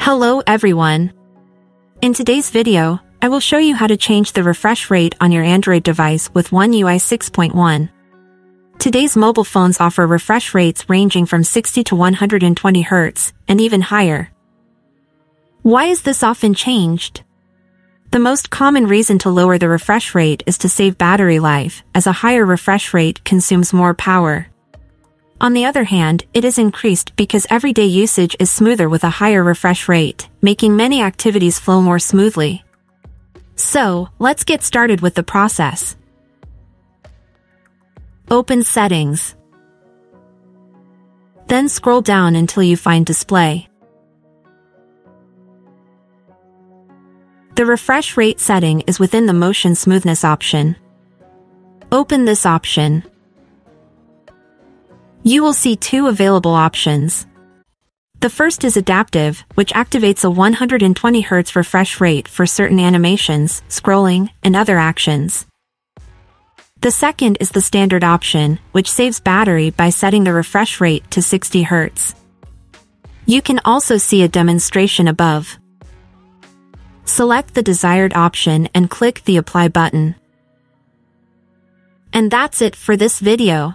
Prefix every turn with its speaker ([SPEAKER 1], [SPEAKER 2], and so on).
[SPEAKER 1] Hello everyone. In today's video, I will show you how to change the refresh rate on your Android device with One UI 6.1. Today's mobile phones offer refresh rates ranging from 60 to 120 Hz, and even higher. Why is this often changed? The most common reason to lower the refresh rate is to save battery life, as a higher refresh rate consumes more power. On the other hand, it is increased because everyday usage is smoother with a higher refresh rate, making many activities flow more smoothly. So, let's get started with the process. Open Settings. Then scroll down until you find Display. The refresh rate setting is within the motion smoothness option. Open this option. You will see two available options. The first is adaptive, which activates a 120 Hz refresh rate for certain animations, scrolling, and other actions. The second is the standard option, which saves battery by setting the refresh rate to 60 Hz. You can also see a demonstration above. Select the desired option and click the Apply button. And that's it for this video.